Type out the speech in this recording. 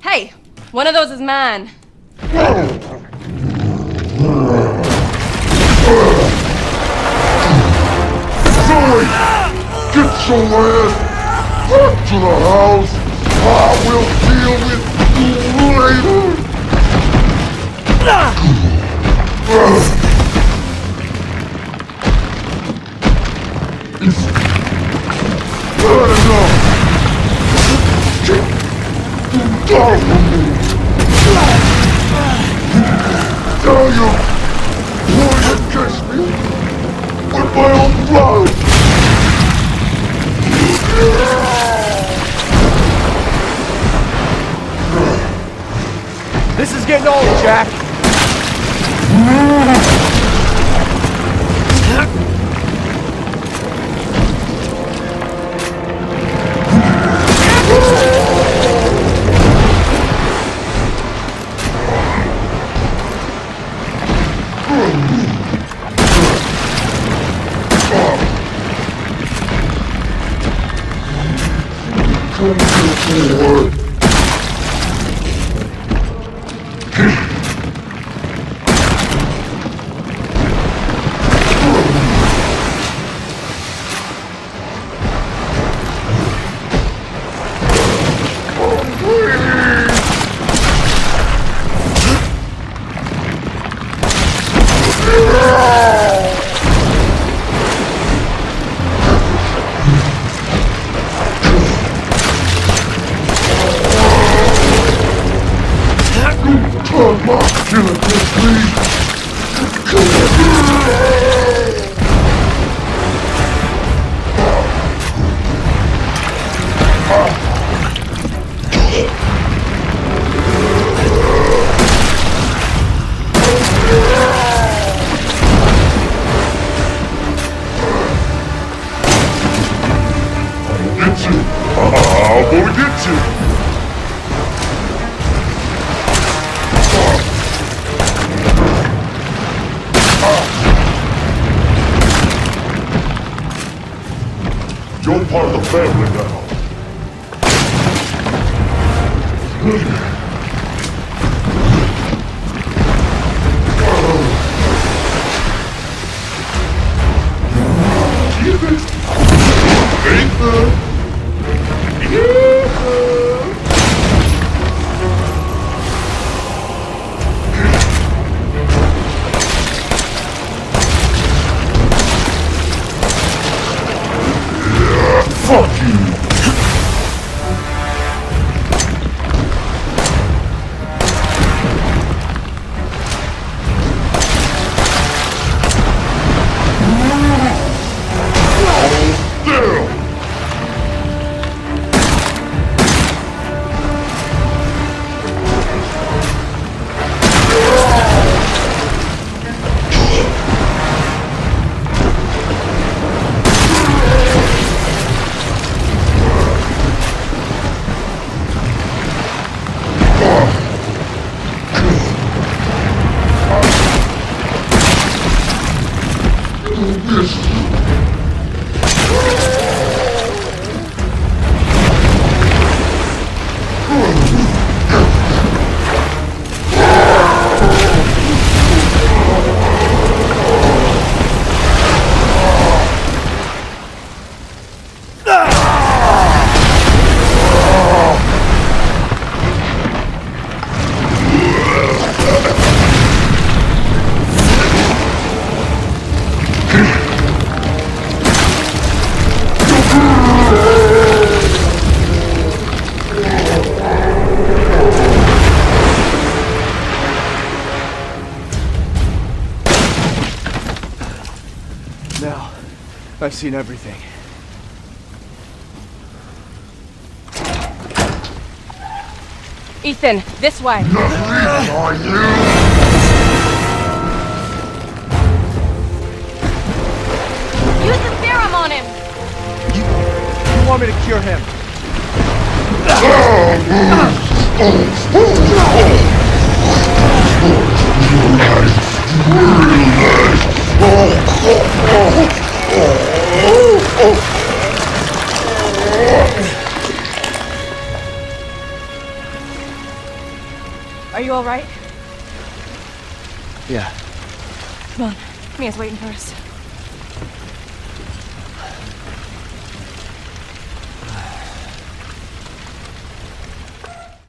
Hey, one of those is mine. Zoe! Get your ass back to the house! I will deal with you later! This is getting old, Jack. 2024. Unlock you at this You're part of the family now. Now, I've seen everything. Ethan, this way. Are you? Use the serum on him. You want me to cure him? Are you alright? Yeah. Come on. Mia's waiting for us.